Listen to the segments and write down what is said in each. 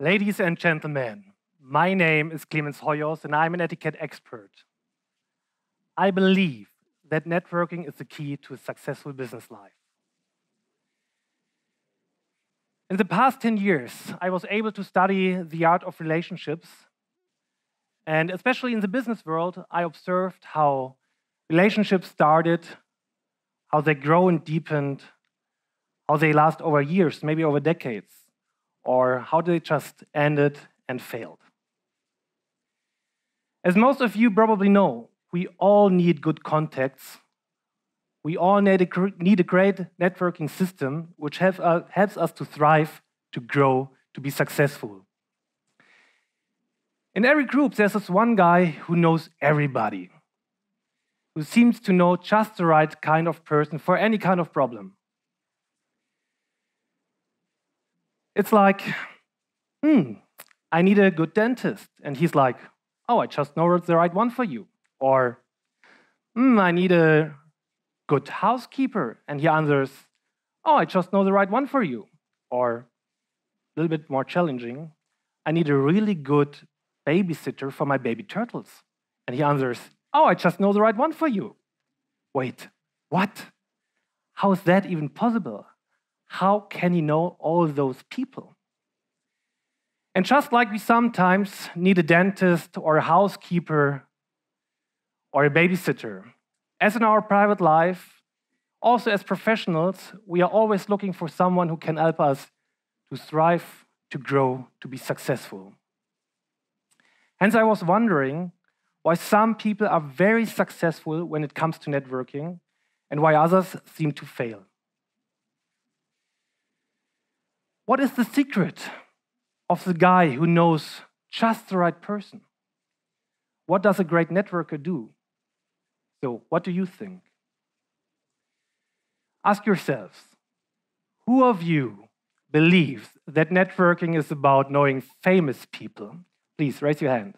Ladies and gentlemen, my name is Clemens Hoyos and I'm an etiquette expert. I believe that networking is the key to a successful business life. In the past 10 years, I was able to study the art of relationships. And especially in the business world, I observed how relationships started, how they grow and deepened, how they last over years, maybe over decades, or how they just ended and failed. As most of you probably know, we all need good contacts. We all need a, need a great networking system which have, uh, helps us to thrive, to grow, to be successful. In every group, there's this one guy who knows everybody, who seems to know just the right kind of person for any kind of problem. It's like, hmm, I need a good dentist. And he's like, oh, I just know it's the right one for you. Or, hmm, I need a good housekeeper. And he answers, oh, I just know the right one for you. Or, a little bit more challenging, I need a really good babysitter for my baby turtles. And he answers, oh, I just know the right one for you. Wait, what? How is that even possible? How can he know all those people? And just like we sometimes need a dentist or a housekeeper or a babysitter, as in our private life, also as professionals, we are always looking for someone who can help us to thrive, to grow, to be successful. Hence, I was wondering why some people are very successful when it comes to networking and why others seem to fail. What is the secret of the guy who knows just the right person? What does a great networker do? So, what do you think? Ask yourselves who of you believes that networking is about knowing famous people? Please raise your hand.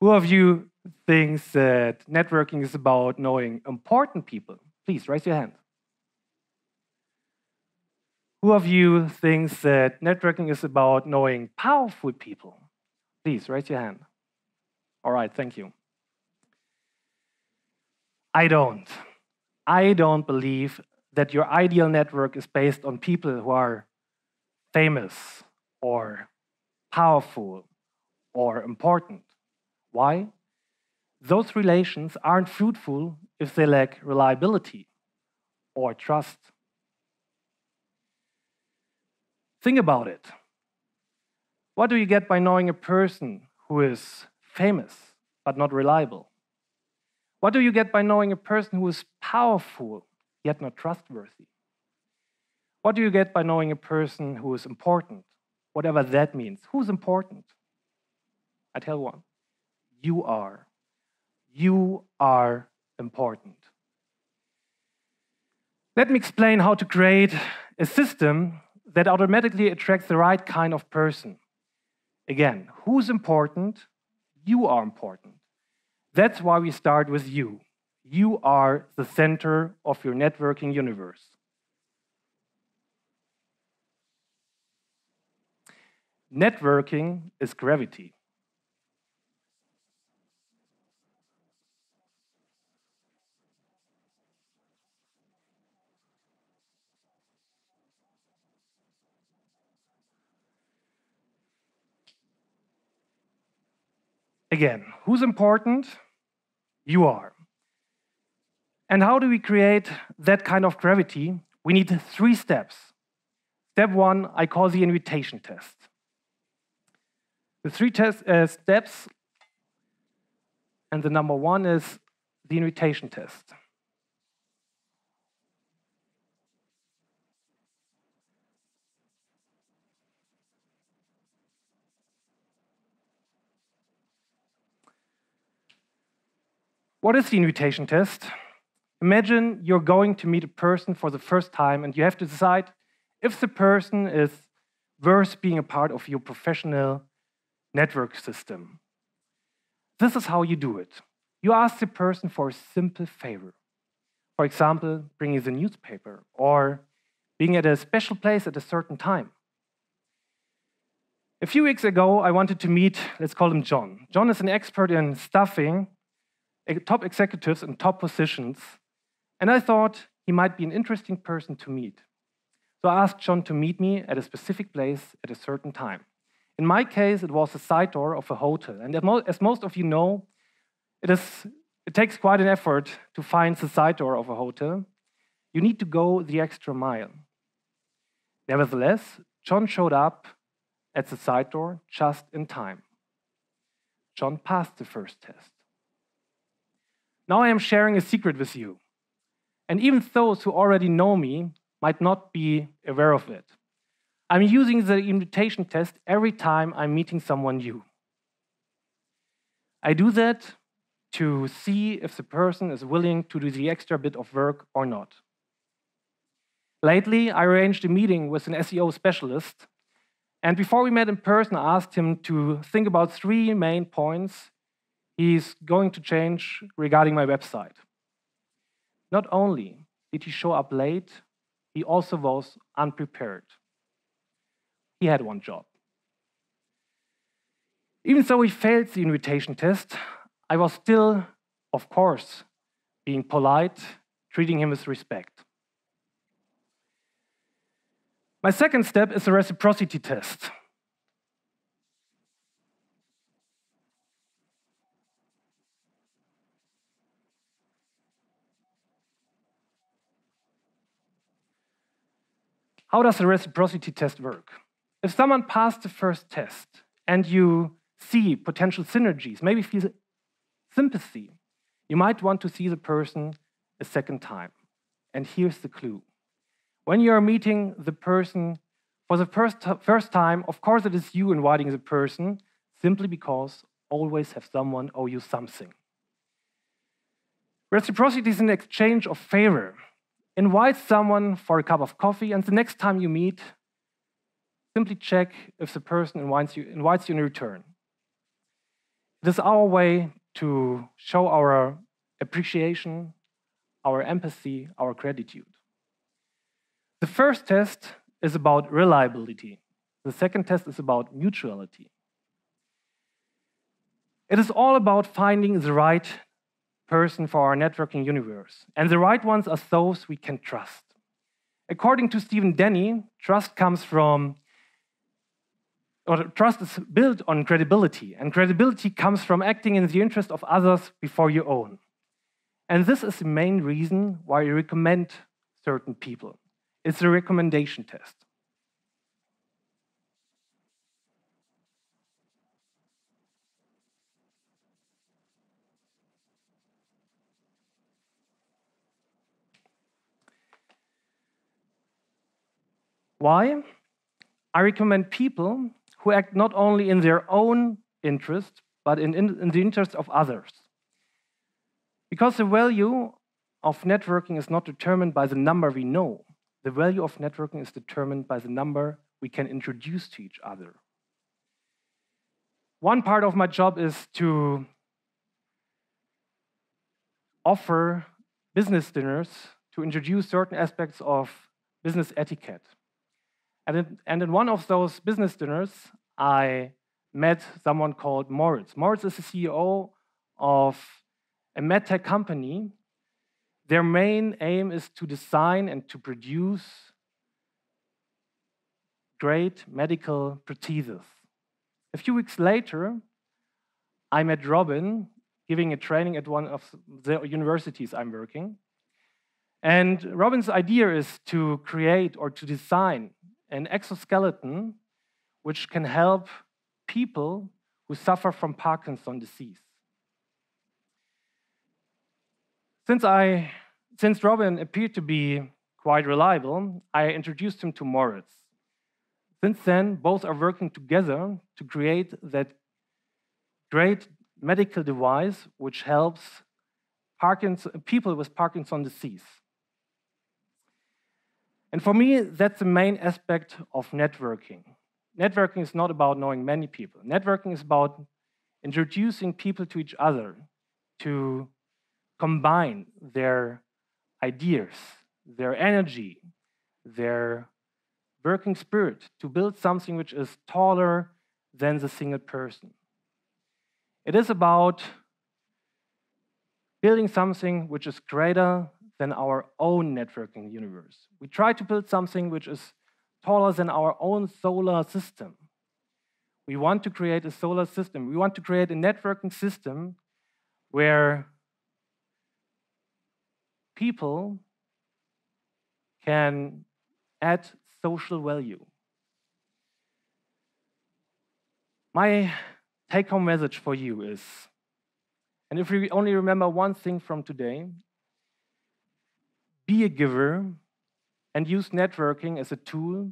Who of you thinks that networking is about knowing important people? Please raise your hand. Who of you thinks that networking is about knowing powerful people? Please raise your hand. All right, thank you. I don't. I don't believe that your ideal network is based on people who are famous or powerful or important. Why? Those relations aren't fruitful if they lack reliability or trust. Think about it. What do you get by knowing a person who is famous but not reliable? What do you get by knowing a person who is powerful yet not trustworthy? What do you get by knowing a person who is important, whatever that means? Who's important? I tell one you are. You are important. Let me explain how to create a system that automatically attracts the right kind of person. Again, who's important? You are important. That's why we start with you. You are the center of your networking universe. Networking is gravity. Again, who's important? You are. And how do we create that kind of gravity? We need three steps. Step one, I call the invitation test. The three test, uh, steps, and the number one is the invitation test. What is the invitation test? Imagine you're going to meet a person for the first time and you have to decide if the person is worth being a part of your professional network system. This is how you do it. You ask the person for a simple favor. For example, bringing the newspaper or being at a special place at a certain time. A few weeks ago, I wanted to meet, let's call him John. John is an expert in staffing top executives in top positions, and I thought he might be an interesting person to meet. So I asked John to meet me at a specific place at a certain time. In my case, it was the side door of a hotel. And as most of you know, it, is, it takes quite an effort to find the side door of a hotel. You need to go the extra mile. Nevertheless, John showed up at the side door just in time. John passed the first test. Now I am sharing a secret with you. And even those who already know me might not be aware of it. I'm using the invitation test every time I'm meeting someone new. I do that to see if the person is willing to do the extra bit of work or not. Lately, I arranged a meeting with an SEO specialist, and before we met in person, I asked him to think about three main points he's going to change regarding my website. Not only did he show up late, he also was unprepared. He had one job. Even though he failed the invitation test, I was still, of course, being polite, treating him with respect. My second step is the reciprocity test. How does the reciprocity test work? If someone passed the first test and you see potential synergies, maybe feel sympathy, you might want to see the person a second time. And here's the clue. When you are meeting the person for the first, first time, of course it is you inviting the person simply because always have someone owe you something. Reciprocity is an exchange of favor invite someone for a cup of coffee, and the next time you meet, simply check if the person invites you, invites you in return. It is our way to show our appreciation, our empathy, our gratitude. The first test is about reliability. The second test is about mutuality. It is all about finding the right person for our networking universe. And the right ones are those we can trust. According to Stephen Denny, trust comes from, or trust is built on credibility, and credibility comes from acting in the interest of others before your own. And this is the main reason why you recommend certain people. It's a recommendation test. Why? I recommend people who act not only in their own interest, but in, in, in, the interest of others. Because the value of networking is not determined by the number we know, the value of networking is determined by the number we can introduce to each other. One part of my job is to offer business dinners to introduce certain aspects of business etiquette. And in, and in one of those business dinners, I met someone called Moritz. Moritz is the CEO of a medtech company. Their main aim is to design and to produce great medical prostheses. A few weeks later, I met Robin giving a training at one of the universities I'm working. And Robin's idea is to create or to design an exoskeleton which can help people who suffer from Parkinson's disease. Since, I, since Robin appeared to be quite reliable, I introduced him to Moritz. Since then, both are working together to create that great medical device which helps Parkinson, people with Parkinson's disease. And for me, that's the main aspect of networking. Networking is not about knowing many people. Networking is about introducing people to each other to combine their ideas, their energy, their working spirit to build something which is taller than the single person. It is about building something which is greater than our own networking universe. We try to build something which is taller than our own solar system. We want to create a solar system. We want to create a networking system where people can add social value. My take home message for you is and if we only remember one thing from today, be a giver and use networking as a tool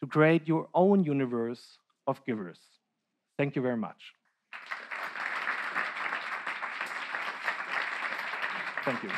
to create your own universe of givers. Thank you very much. Thank you.